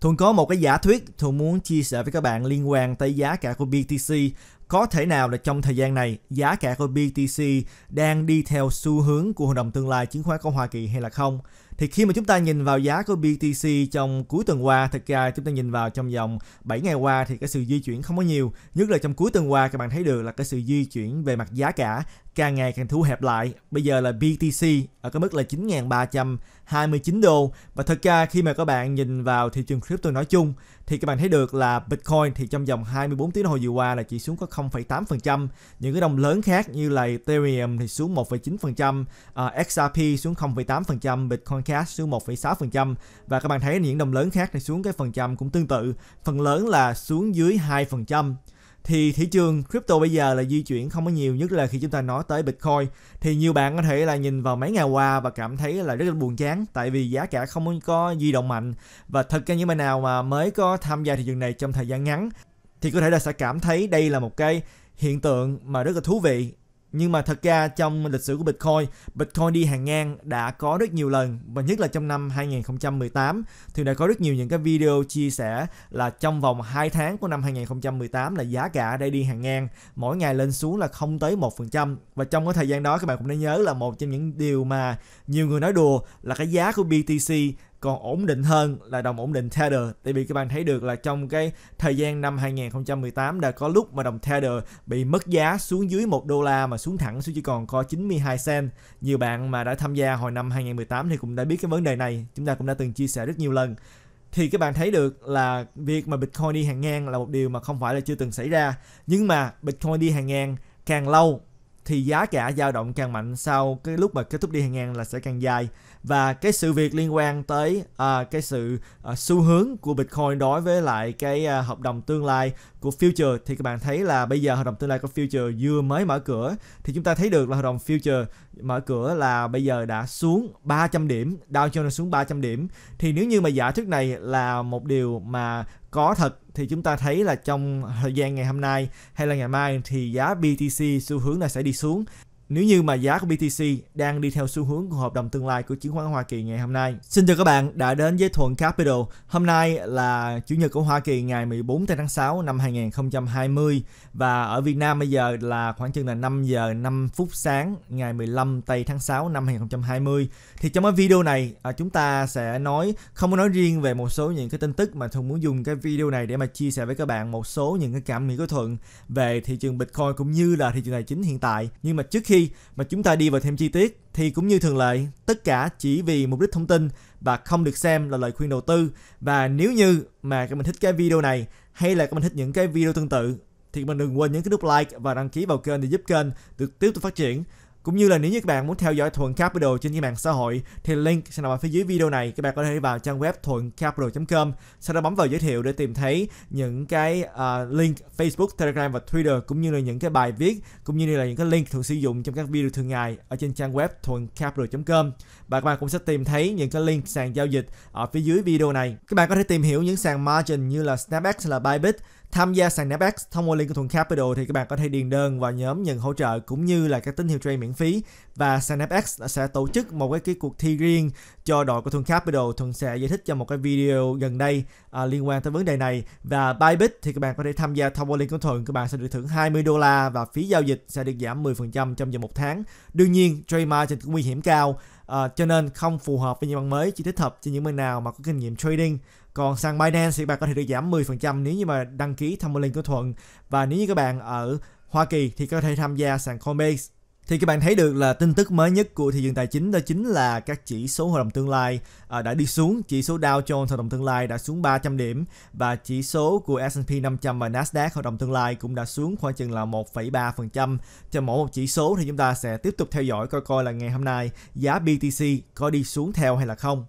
Thuận có một cái giả thuyết Thuận muốn chia sẻ với các bạn liên quan tới giá cả của BTC. Có thể nào là trong thời gian này, giá cả của BTC đang đi theo xu hướng của hội đồng tương lai chứng khoán của Hoa Kỳ hay là không? Thì khi mà chúng ta nhìn vào giá của BTC trong cuối tuần qua, thực ra chúng ta nhìn vào trong vòng 7 ngày qua thì cái sự di chuyển không có nhiều. Nhất là trong cuối tuần qua các bạn thấy được là cái sự di chuyển về mặt giá cả càng ngày càng thu hẹp lại. Bây giờ là BTC ở cái mức là 9.329 đô. Và thật ra khi mà các bạn nhìn vào thị trường crypto nói chung thì các bạn thấy được là Bitcoin thì trong vòng 24 tiếng đồng hồ vừa qua là chỉ xuống có 0,8%. Những cái đồng lớn khác như là Ethereum thì xuống 1,9%, uh, XRP xuống 0,8%, Bitcoin Cash xuống 1,6% và các bạn thấy những đồng lớn khác thì xuống cái phần trăm cũng tương tự. Phần lớn là xuống dưới 2% thì thị trường crypto bây giờ là di chuyển không có nhiều, nhất là khi chúng ta nói tới Bitcoin. Thì nhiều bạn có thể là nhìn vào mấy ngày qua và cảm thấy là rất là buồn chán, tại vì giá cả không có di động mạnh. Và thật ra những bạn nào mà mới có tham gia thị trường này trong thời gian ngắn, thì có thể là sẽ cảm thấy đây là một cái hiện tượng mà rất là thú vị nhưng mà thật ra trong lịch sử của Bitcoin, Bitcoin đi hàng ngang đã có rất nhiều lần và nhất là trong năm 2018 thì đã có rất nhiều những cái video chia sẻ là trong vòng 2 tháng của năm 2018 là giá cả đã đi hàng ngang, mỗi ngày lên xuống là không tới 1% và trong cái thời gian đó các bạn cũng nên nhớ là một trong những điều mà nhiều người nói đùa là cái giá của BTC còn ổn định hơn là đồng ổn định Tether. Tại vì các bạn thấy được là trong cái thời gian năm 2018 đã có lúc mà đồng Tether bị mất giá xuống dưới 1 đô la mà xuống thẳng xuống chỉ còn có 92 cent. Nhiều bạn mà đã tham gia hồi năm 2018 thì cũng đã biết cái vấn đề này. Chúng ta cũng đã từng chia sẻ rất nhiều lần. Thì các bạn thấy được là việc mà Bitcoin đi hàng ngang là một điều mà không phải là chưa từng xảy ra. Nhưng mà Bitcoin đi hàng ngang càng lâu thì giá cả dao động càng mạnh sau cái lúc mà kết thúc đi hàng ngang là sẽ càng dài và cái sự việc liên quan tới uh, cái sự uh, xu hướng của Bitcoin đối với lại cái uh, hợp đồng tương lai của future thì các bạn thấy là bây giờ hợp đồng tương lai của future vừa mới mở cửa thì chúng ta thấy được là hợp đồng future mở cửa là bây giờ đã xuống 300 điểm, Dow Jones xuống 300 điểm. Thì nếu như mà giả thuyết này là một điều mà có thật thì chúng ta thấy là trong thời gian ngày hôm nay hay là ngày mai thì giá BTC xu hướng là sẽ đi xuống nếu như mà giá của BTC đang đi theo xu hướng của hợp đồng tương lai của chứng khoán Hoa Kỳ ngày hôm nay. Xin chào các bạn, đã đến với Thuận Capital. Hôm nay là Chủ nhật của Hoa Kỳ ngày 14 tháng 6 năm 2020 và ở Việt Nam bây giờ là khoảng chừng là 5 giờ 5 phút sáng ngày 15 tây tháng 6 năm 2020. Thì trong cái video này à, chúng ta sẽ nói, không có nói riêng về một số những cái tin tức mà Thuận muốn dùng cái video này để mà chia sẻ với các bạn một số những cái cảm nghĩ của Thuận về thị trường Bitcoin cũng như là thị trường tài chính hiện tại. Nhưng mà trước khi mà chúng ta đi vào thêm chi tiết thì cũng như thường lệ, tất cả chỉ vì mục đích thông tin và không được xem là lời khuyên đầu tư. Và nếu như mà các bạn thích cái video này hay là các bạn thích những cái video tương tự thì bạn đừng quên nhấn cái nút like và đăng ký vào kênh để giúp kênh được tiếp tục phát triển. Cũng như là nếu như các bạn muốn theo dõi Thuận Capital trên những mạng xã hội thì link sẽ nằm ở phía dưới video này. Các bạn có thể vào trang web thuận-capital.com sau đó bấm vào giới thiệu để tìm thấy những cái uh, link Facebook, Telegram và Twitter cũng như là những cái bài viết cũng như là những cái link thường sử dụng trong các video thường ngày ở trên trang web thuận-capital.com và các bạn cũng sẽ tìm thấy những cái link sàn giao dịch ở phía dưới video này. Các bạn có thể tìm hiểu những sàn margin như là SnapX hay là Bybit Tham gia sàn NFX thông qua link của Thuận Capital thì các bạn có thể điền đơn vào nhóm nhận hỗ trợ cũng như là các tín hiệu trade miễn phí và sàn NFX sẽ tổ chức một cái, cái cuộc thi riêng cho đội của Thuận Capital. Thuận sẽ giải thích cho một cái video gần đây à, liên quan tới vấn đề này và Bybit thì các bạn có thể tham gia thông qua link của Thuận các bạn sẽ được thưởng 20 đô la và phí giao dịch sẽ được giảm 10% trong vòng một tháng. Đương nhiên trade margin cũng nguy hiểm cao à, cho nên không phù hợp với những bạn mới chỉ thích hợp cho những bạn nào mà có kinh nghiệm trading còn sàn Binance thì bạn có thể được giảm 10% nếu như mà đăng ký tham qua link của Thuận. Và nếu như các bạn ở Hoa Kỳ thì có thể tham gia sàn Coinbase. Thì các bạn thấy được là tin tức mới nhất của thị trường tài chính đó chính là các chỉ số hội đồng tương lai à, đã đi xuống. Chỉ số Dow Jones hội đồng tương lai đã xuống 300 điểm và chỉ số của S&P 500 và Nasdaq hội đồng tương lai cũng đã xuống khoảng chừng là 1,3%. Cho mỗi một chỉ số thì chúng ta sẽ tiếp tục theo dõi coi coi là ngày hôm nay giá BTC có đi xuống theo hay là không.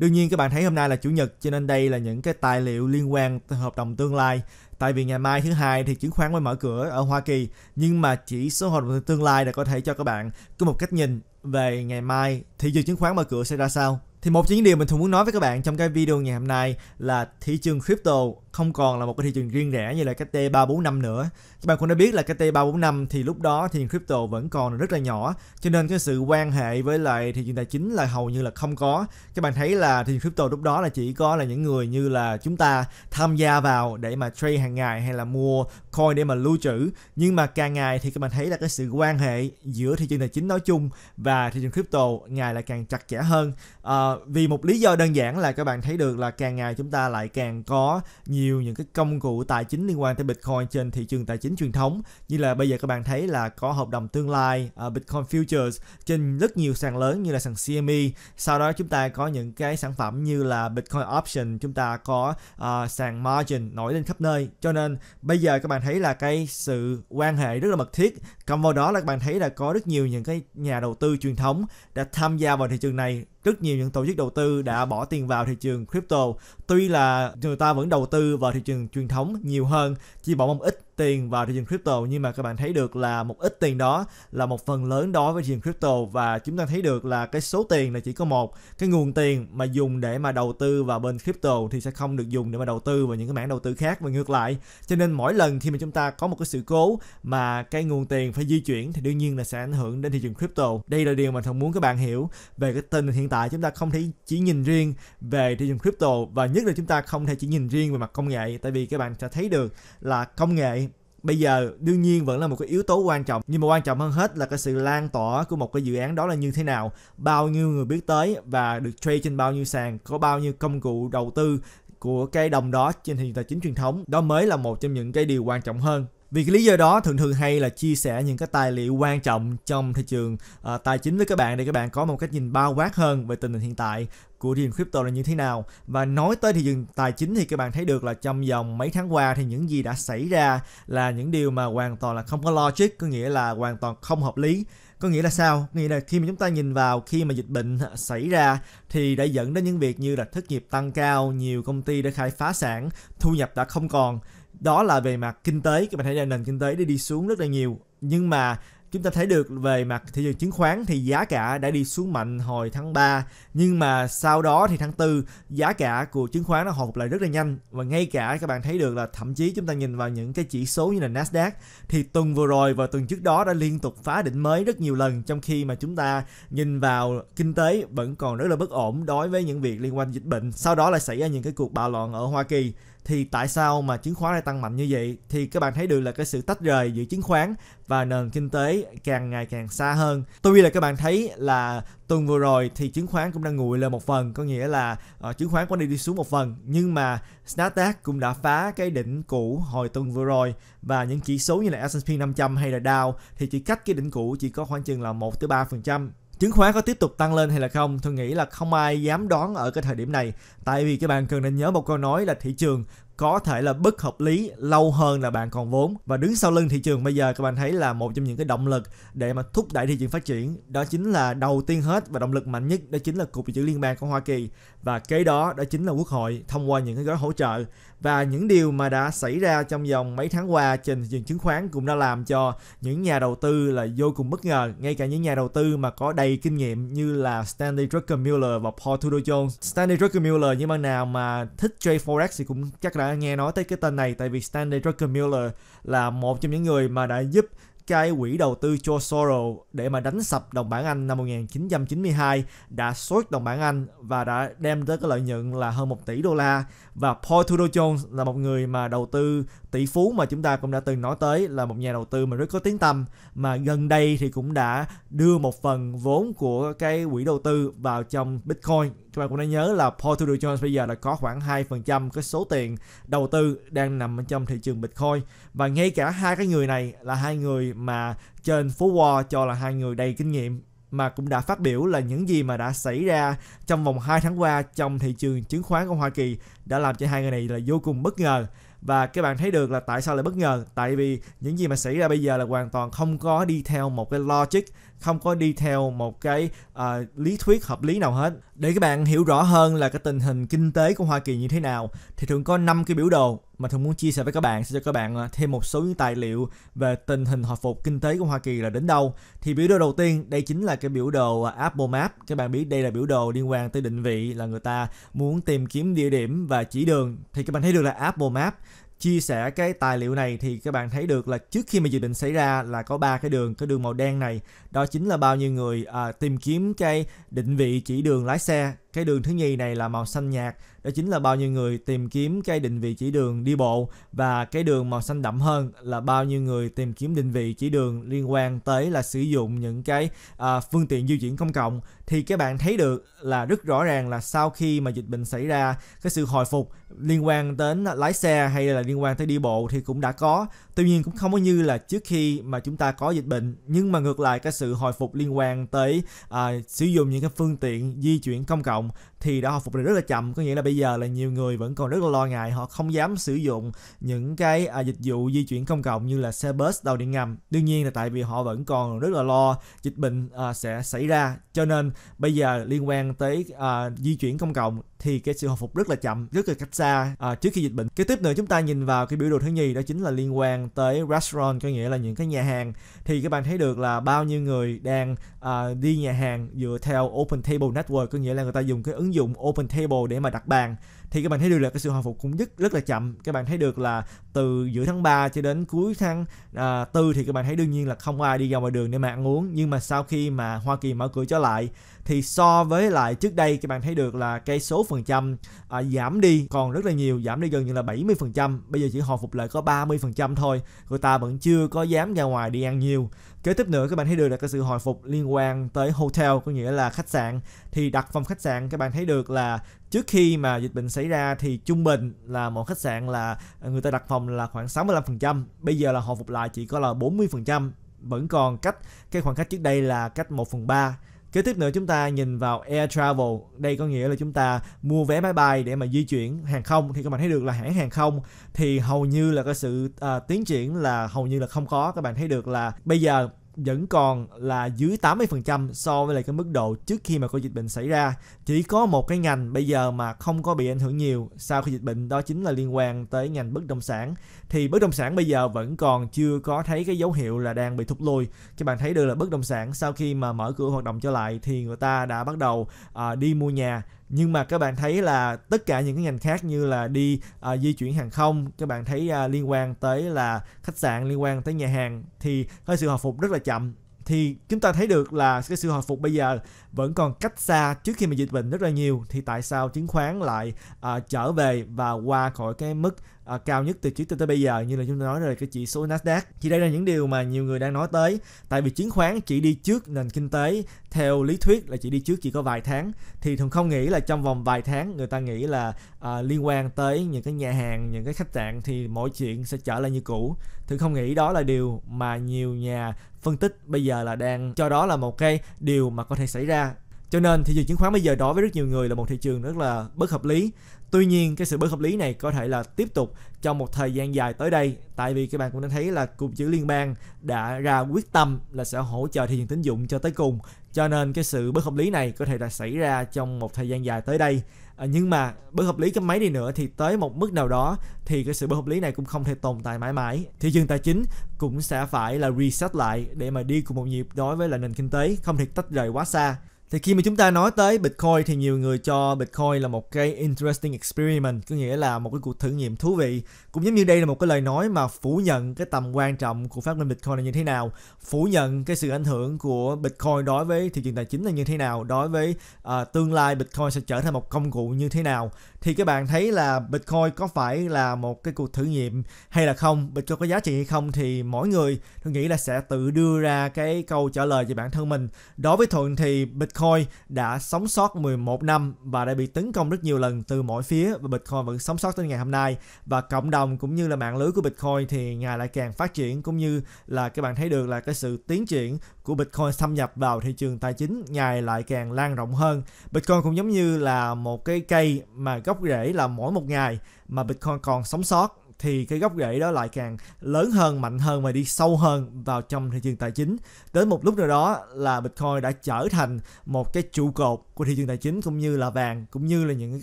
Đương nhiên các bạn thấy hôm nay là chủ nhật, cho nên đây là những cái tài liệu liên quan hợp đồng tương lai. Tại vì ngày mai thứ hai thì chứng khoán mới mở cửa ở Hoa Kỳ, nhưng mà chỉ số hợp đồng tương lai đã có thể cho các bạn có một cách nhìn về ngày mai thị trường chứng khoán mở cửa sẽ ra sao. Thì một trong những điều mình thường muốn nói với các bạn trong cái video ngày hôm nay là thị trường crypto không còn là một cái thị trường riêng rẽ như là cách đây 3 4 năm nữa. Các bạn cũng đã biết là cách đây 3 4 năm thì lúc đó thị trường crypto vẫn còn rất là nhỏ, cho nên cái sự quan hệ với lại thị trường tài chính là hầu như là không có. Các bạn thấy là thị trường crypto lúc đó là chỉ có là những người như là chúng ta tham gia vào để mà trade hàng ngày hay là mua coin để mà lưu trữ. Nhưng mà càng ngày thì các bạn thấy là cái sự quan hệ giữa thị trường tài chính nói chung và thị trường crypto ngày lại càng chặt chẽ hơn. À, vì một lý do đơn giản là các bạn thấy được là càng ngày chúng ta lại càng có nhiều những cái công cụ tài chính liên quan tới Bitcoin trên thị trường tài chính truyền thống. Như là bây giờ các bạn thấy là có hợp đồng tương lai uh, Bitcoin Futures trên rất nhiều sàn lớn như là sàn CME sau đó chúng ta có những cái sản phẩm như là Bitcoin Option chúng ta có uh, sàn Margin nổi lên khắp nơi. Cho nên bây giờ các bạn thấy là cái sự quan hệ rất là mật thiết. Cộng vào đó là các bạn thấy là có rất nhiều những cái nhà đầu tư truyền thống đã tham gia vào thị trường này rất nhiều những tổ chức đầu tư đã bỏ tiền vào thị trường crypto. Tuy là người ta vẫn đầu tư vào thị trường truyền thống nhiều hơn, chỉ bỏ một ít tiền vào thị trường crypto, nhưng mà các bạn thấy được là một ít tiền đó là một phần lớn đó với thị trường crypto và chúng ta thấy được là cái số tiền là chỉ có một. Cái nguồn tiền mà dùng để mà đầu tư vào bên crypto thì sẽ không được dùng để mà đầu tư vào những cái mảng đầu tư khác. Và ngược lại, cho nên mỗi lần khi mà chúng ta có một cái sự cố mà cái nguồn tiền phải di chuyển thì đương nhiên là sẽ ảnh hưởng đến thị trường crypto. Đây là điều mà thường muốn các bạn hiểu về cái tình hiện tại. Chúng ta không thể chỉ nhìn riêng về thị trường crypto và nhất là chúng ta không thể chỉ nhìn riêng về mặt công nghệ, tại vì các bạn sẽ thấy được là công nghệ bây giờ, đương nhiên vẫn là một cái yếu tố quan trọng, nhưng mà quan trọng hơn hết là cái sự lan tỏa của một cái dự án đó là như thế nào, bao nhiêu người biết tới và được trade trên bao nhiêu sàn, có bao nhiêu công cụ đầu tư của cái đồng đó trên thị trường tài chính truyền thống. Đó mới là một trong những cái điều quan trọng hơn vì cái lý do đó thường thường hay là chia sẻ những cái tài liệu quan trọng trong thị trường uh, tài chính với các bạn để các bạn có một cách nhìn bao quát hơn về tình hình hiện tại của thị trường crypto là như thế nào. Và nói tới thị trường tài chính thì các bạn thấy được là trong vòng mấy tháng qua thì những gì đã xảy ra là những điều mà hoàn toàn là không có logic có nghĩa là hoàn toàn không hợp lý. Có nghĩa là sao? Nghĩa là khi mà chúng ta nhìn vào khi mà dịch bệnh xảy ra thì đã dẫn đến những việc như là thất nghiệp tăng cao nhiều công ty đã khai phá sản thu nhập đã không còn đó là về mặt kinh tế, các bạn thấy là nền kinh tế đã đi xuống rất là nhiều. Nhưng mà chúng ta thấy được về mặt thị trường chứng khoán thì giá cả đã đi xuống mạnh hồi tháng 3 nhưng mà sau đó thì tháng 4 giá cả của chứng khoán nó hồi phục lại rất là nhanh. Và ngay cả các bạn thấy được là thậm chí chúng ta nhìn vào những cái chỉ số như là Nasdaq, thì tuần vừa rồi và tuần trước đó đã liên tục phá đỉnh mới rất nhiều lần. Trong khi mà chúng ta nhìn vào kinh tế vẫn còn rất là bất ổn đối với những việc liên quan dịch bệnh. Sau đó là xảy ra những cái cuộc bạo loạn ở Hoa Kỳ thì tại sao mà chứng khoán lại tăng mạnh như vậy? Thì các bạn thấy được là cái sự tách rời giữa chứng khoán và nền kinh tế càng ngày càng xa hơn. Tuy là các bạn thấy là tuần vừa rồi thì chứng khoán cũng đang nguội lên một phần có nghĩa là uh, chứng khoán có đi đi xuống một phần. Nhưng mà Nasdaq cũng đã phá cái đỉnh cũ hồi tuần vừa rồi và những chỉ số như là S&P 500 hay là Dow thì chỉ cách cái đỉnh cũ chỉ có khoảng chừng là 1 tới 3% chứng khoán có tiếp tục tăng lên hay là không? Tôi nghĩ là không ai dám đoán ở cái thời điểm này. Tại vì các bạn cần nên nhớ một câu nói là thị trường có thể là bất hợp lý lâu hơn là bạn còn vốn. Và đứng sau lưng thị trường bây giờ, các bạn thấy là một trong những cái động lực để mà thúc đẩy thị trường phát triển, đó chính là đầu tiên hết và động lực mạnh nhất, đó chính là cục dự trữ liên bang của Hoa Kỳ. Và kế đó đó chính là quốc hội thông qua những cái gói hỗ trợ và những điều mà đã xảy ra trong vòng mấy tháng qua trên thị trường chứng khoán cũng đã làm cho những nhà đầu tư là vô cùng bất ngờ. Ngay cả những nhà đầu tư mà có đầy kinh nghiệm như là Stanley Druckenmiller và Paul Tudor Jones. Stanley Druckenmiller những bạn nào mà thích trade forex thì cũng chắc đã nghe nói tới cái tên này, tại vì Stanley Druckenmiller là một trong những người mà đã giúp cái quỹ đầu tư cho Soros để mà đánh sập đồng bảng Anh năm 1992 đã sốt đồng bảng Anh và đã đem tới cái lợi nhuận là hơn 1 tỷ đô la. Và Paul Tudor Jones là một người mà đầu tư tỷ phú mà chúng ta cũng đã từng nói tới, là một nhà đầu tư mà rất có tiếng tăm. Mà gần đây thì cũng đã đưa một phần vốn của cái quỹ đầu tư vào trong Bitcoin các bạn cũng đã nhớ là Paul Tudor Jones bây giờ là có khoảng 2% cái số tiền đầu tư đang nằm trong thị trường Bitcoin. Và ngay cả hai cái người này là hai người mà trên phố Wall cho là hai người đầy kinh nghiệm, mà cũng đã phát biểu là những gì mà đã xảy ra trong vòng 2 tháng qua trong thị trường chứng khoán của Hoa Kỳ đã làm cho hai người này là vô cùng bất ngờ. Và các bạn thấy được là tại sao lại bất ngờ? Tại vì những gì mà xảy ra bây giờ là hoàn toàn không có đi theo một cái logic không có đi theo một cái uh, lý thuyết hợp lý nào hết. Để các bạn hiểu rõ hơn là cái tình hình kinh tế của Hoa Kỳ như thế nào thì thường có 5 cái biểu đồ mà thường muốn chia sẻ với các bạn sẽ cho các bạn ờ, thêm một số những tài liệu về tình hình hồi phục kinh tế của Hoa Kỳ là đến đâu. Thì biểu đồ đầu tiên đây chính là cái biểu đồ ờ, Apple Map. Các bạn biết đây là biểu đồ liên quan tới định vị là người ta muốn tìm kiếm địa điểm và chỉ đường. Thì các bạn thấy được là Apple Map chia sẻ cái tài liệu này thì các bạn thấy được là trước khi mà dự định xảy ra là có ba cái đường cái đường màu đen này. Đó chính là bao nhiêu người à, tìm kiếm cái định vị chỉ đường lái xe cái đường thứ nhì này là màu xanh nhạt. Đó chính là bao nhiêu người tìm kiếm cái định vị chỉ đường đi bộ. Và cái đường màu xanh đậm hơn là bao nhiêu người tìm kiếm định vị chỉ đường liên quan tới là sử dụng những cái à, phương tiện di chuyển công cộng. Thì các bạn thấy được là rất rõ ràng là sau khi mà dịch bệnh xảy ra cái sự hồi phục liên quan đến lái xe hay là liên quan tới đi bộ thì cũng đã có. Tuy nhiên cũng không có như là trước khi mà chúng ta có dịch bệnh. Nhưng mà ngược lại cái sự hồi phục liên quan tới à, sử dụng những cái phương tiện di chuyển công cộng thì đã hồi phục lại rất là chậm. Có nghĩa là bây giờ là nhiều người vẫn còn rất là lo ngại họ không dám sử dụng những cái à, dịch vụ di chuyển công cộng như là xe bus tàu điện ngầm. Đương nhiên là tại vì họ vẫn còn rất là lo dịch bệnh à, sẽ xảy ra. Cho nên bây giờ liên quan tới à, di chuyển công cộng thì cái sự hồi phục rất là chậm rất là cách xa à, trước khi dịch bệnh. Kế tiếp nữa chúng ta nhìn vào cái biểu đồ thứ nhì đó chính là liên quan tới restaurant có nghĩa là những cái nhà hàng. Thì các bạn thấy được là bao nhiêu người đang à, đi nhà hàng dựa theo open table network có nghĩa là người ta dùng cái ứng dụng open table để mà đặt bàn thì các bạn thấy được là cái sự hồi phục cũng rất rất là chậm. Các bạn thấy được là từ giữa tháng 3 cho đến cuối tháng à, 4 thì các bạn thấy đương nhiên là không ai đi ra ngoài đường để mà ăn uống. Nhưng mà sau khi mà Hoa Kỳ mở cửa trở lại thì so với lại trước đây các bạn thấy được là cái số phần trăm à, giảm đi còn rất là nhiều giảm đi gần như là 70 phần trăm. Bây giờ chỉ hồi phục lại có 30 phần trăm thôi người ta vẫn chưa có dám ra ngoài đi ăn nhiều. Kế tiếp nữa các bạn thấy được là cái sự hồi phục liên quan tới hotel có nghĩa là khách sạn. Thì đặt phòng khách sạn các bạn thấy được là trước khi mà dịch bệnh xảy ra thì trung bình là một khách sạn là người ta đặt phòng là khoảng 65% bây giờ là hồi phục lại chỉ có là 40% vẫn còn cách cái khoảng cách trước đây là cách 1 phần 3 Kế tiếp nữa chúng ta nhìn vào air travel, đây có nghĩa là chúng ta mua vé máy bay để mà di chuyển hàng không. Thì các bạn thấy được là hãng hàng không thì hầu như là cái sự à, tiến triển là hầu như là không có. Các bạn thấy được là bây giờ vẫn còn là dưới 80% so với lại cái mức độ trước khi mà có dịch bệnh xảy ra. Chỉ có một cái ngành bây giờ mà không có bị ảnh hưởng nhiều sau khi dịch bệnh đó chính là liên quan tới ngành bất động sản. Thì bất động sản bây giờ vẫn còn chưa có thấy cái dấu hiệu là đang bị thụt lùi. Các bạn thấy được là bất động sản sau khi mà mở cửa hoạt động trở lại thì người ta đã bắt đầu uh, đi mua nhà nhưng mà các bạn thấy là tất cả những cái ngành khác như là đi uh, di chuyển hàng không các bạn thấy uh, liên quan tới là khách sạn liên quan tới nhà hàng thì có sự hồi phục rất là chậm thì chúng ta thấy được là cái sự hồi phục bây giờ vẫn còn cách xa trước khi mà dịch bệnh rất là nhiều. Thì tại sao chứng khoán lại uh, trở về và qua khỏi cái mức à, cao nhất từ trước tới bây giờ như là chúng ta nói rồi cái chỉ số Nasdaq. Thì đây là những điều mà nhiều người đang nói tới. Tại vì chứng khoán chỉ đi trước nền kinh tế theo lý thuyết là chỉ đi trước chỉ có vài tháng. Thì thường không nghĩ là trong vòng vài tháng người ta nghĩ là à, liên quan tới những cái nhà hàng những cái khách sạn thì mọi chuyện sẽ trở lại như cũ. Thường không nghĩ đó là điều mà nhiều nhà phân tích bây giờ là đang cho đó là một cái điều mà có thể xảy ra cho nên thị trường chứng khoán bây giờ đối với rất nhiều người là một thị trường rất là bất hợp lý. Tuy nhiên cái sự bất hợp lý này có thể là tiếp tục trong một thời gian dài tới đây. Tại vì các bạn cũng đã thấy là cục chữ liên bang đã ra quyết tâm là sẽ hỗ trợ thị trường tín dụng cho tới cùng. Cho nên cái sự bất hợp lý này có thể là xảy ra trong một thời gian dài tới đây. À, nhưng mà bất hợp lý cái mấy đi nữa thì tới một mức nào đó thì cái sự bất hợp lý này cũng không thể tồn tại mãi mãi. Thị trường tài chính cũng sẽ phải là reset lại để mà đi cùng một nhịp đối với là nền kinh tế không thể tách rời quá xa thì khi mà chúng ta nói tới Bitcoin thì nhiều người cho Bitcoin là một cái interesting experiment, có nghĩa là một cái cuộc thử nghiệm thú vị. Cũng giống như đây là một cái lời nói mà phủ nhận cái tầm quan trọng của phát minh Bitcoin là như thế nào, phủ nhận cái sự ảnh hưởng của Bitcoin đối với thị trường tài chính là như thế nào, đối với uh, tương lai Bitcoin sẽ trở thành một công cụ như thế nào. Thì các bạn thấy là Bitcoin có phải là một cái cuộc thử nghiệm hay là không, Bitcoin có giá trị hay không thì mỗi người tôi nghĩ là sẽ tự đưa ra cái câu trả lời cho bản thân mình. Đối với Thuận thì Bitcoin Bitcoin đã sống sót 11 năm và đã bị tấn công rất nhiều lần từ mỗi phía và Bitcoin vẫn sống sót tới ngày hôm nay và cộng đồng cũng như là mạng lưới của Bitcoin thì ngày lại càng phát triển cũng như là các bạn thấy được là cái sự tiến triển của Bitcoin xâm nhập vào thị trường tài chính ngày lại càng lan rộng hơn. Bitcoin cũng giống như là một cái cây mà gốc rễ là mỗi một ngày mà Bitcoin còn sống sót thì cái gốc rễ đó lại càng lớn hơn, mạnh hơn và đi sâu hơn vào trong thị trường tài chính. Đến một lúc nào đó là Bitcoin đã trở thành một cái trụ cột của thị trường tài chính cũng như là vàng cũng như là những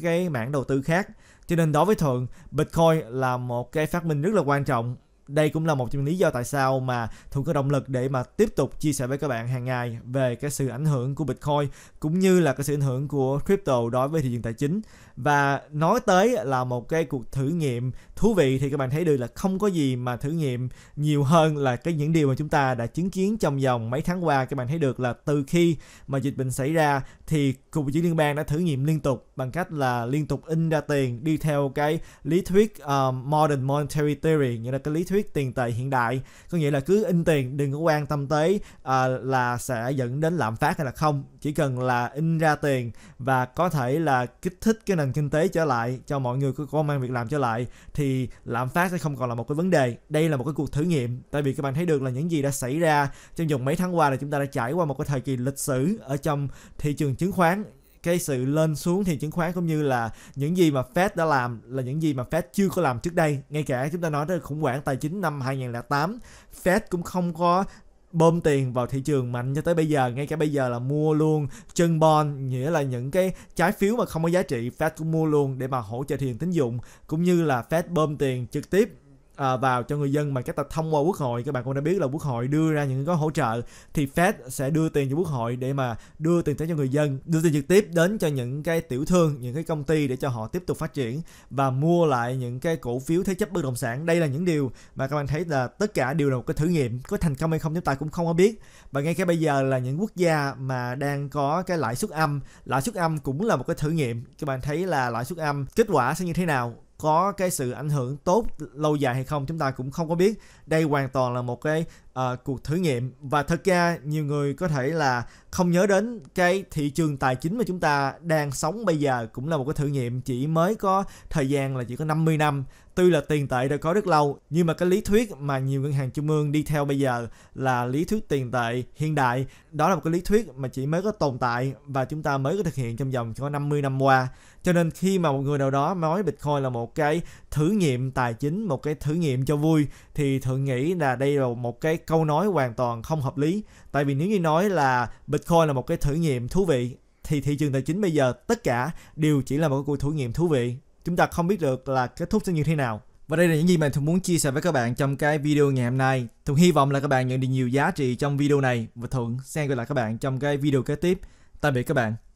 cái mảng đầu tư khác. Cho nên đối với Thuận, Bitcoin là một cái phát minh rất là quan trọng đây cũng là một trong những lý do tại sao mà thu có động lực để mà tiếp tục chia sẻ với các bạn hàng ngày về cái sự ảnh hưởng của Bitcoin cũng như là cái sự ảnh hưởng của crypto đối với thị trường tài chính. Và nói tới là một cái cuộc thử nghiệm thú vị thì các bạn thấy được là không có gì mà thử nghiệm nhiều hơn là cái những điều mà chúng ta đã chứng kiến trong vòng mấy tháng qua. Các bạn thấy được là từ khi mà dịch bệnh xảy ra thì cục dự trữ liên bang đã thử nghiệm liên tục bằng cách là liên tục in ra tiền đi theo cái lý thuyết uh, modern monetary theory nghĩa là cái lý thuyết tiền tệ hiện đại. Có nghĩa là cứ in tiền đừng có quan tâm tới uh, là sẽ dẫn đến lạm phát hay là không. Chỉ cần là in ra tiền và có thể là kích thích cái nền kinh tế trở lại cho mọi người có công an việc làm trở lại thì lạm phát sẽ không còn là một cái vấn đề. Đây là một cái cuộc thử nghiệm. Tại vì các bạn thấy được là những gì đã xảy ra trong vòng mấy tháng qua là chúng ta đã trải qua một cái thời kỳ lịch sử ở trong thị trường chứng khoán cái sự lên xuống thì chứng khoán cũng như là những gì mà Fed đã làm là những gì mà Fed chưa có làm trước đây. Ngay cả chúng ta nói tới khủng hoảng tài chính năm 2008 Fed cũng không có bơm tiền vào thị trường mạnh cho tới bây giờ. Ngay cả bây giờ là mua luôn chân bond, nghĩa là những cái trái phiếu mà không có giá trị, Fed cũng mua luôn để mà hỗ trợ thị trường tín dụng. Cũng như là Fed bơm tiền trực tiếp à, vào cho người dân mà cách là thông qua quốc hội. Các bạn cũng đã biết là quốc hội đưa ra những gói hỗ trợ thì Fed sẽ đưa tiền cho quốc hội để mà đưa tiền tới cho người dân đưa tiền trực tiếp đến cho những cái tiểu thương những cái công ty để cho họ tiếp tục phát triển và mua lại những cái cổ phiếu thế chấp bất động sản. Đây là những điều mà các bạn thấy là tất cả đều là một cái thử nghiệm có thành công hay không chúng ta cũng không có biết. Và ngay cái bây giờ là những quốc gia mà đang có cái lãi suất âm. Lãi suất âm cũng là một cái thử nghiệm. Các bạn thấy là lãi suất âm kết quả sẽ như thế nào? Có cái sự ảnh hưởng tốt lâu dài hay không, chúng ta cũng không có biết. Đây hoàn toàn là một cái uh, cuộc thử nghiệm. Và thật ra nhiều người có thể là không nhớ đến cái thị trường tài chính mà chúng ta đang sống bây giờ cũng là một cái thử nghiệm chỉ mới có thời gian là chỉ có 50 năm. Tuy là tiền tệ đã có rất lâu nhưng mà cái lý thuyết mà nhiều ngân hàng trung ương đi theo bây giờ là lý thuyết tiền tệ hiện đại. Đó là một cái lý thuyết mà chỉ mới có tồn tại và chúng ta mới có thực hiện trong vòng có 50 năm qua. Cho nên khi mà một người nào đó nói Bitcoin là một cái thử nghiệm tài chính một cái thử nghiệm cho vui thì thường nghĩ là đây là một cái câu nói hoàn toàn không hợp lý tại vì nếu như nói là Bitcoin là một cái thử nghiệm thú vị, thì thị trường tài chính bây giờ tất cả đều chỉ là một cuộc thử nghiệm thú vị chúng ta không biết được là kết thúc sẽ như thế nào và đây là những gì mà Thuận muốn chia sẻ với các bạn trong cái video ngày hôm nay. Thuận hy vọng là các bạn nhận được nhiều giá trị trong video này và Thuận sẽ gặp lại các bạn trong cái video kế tiếp. Tạm biệt các bạn.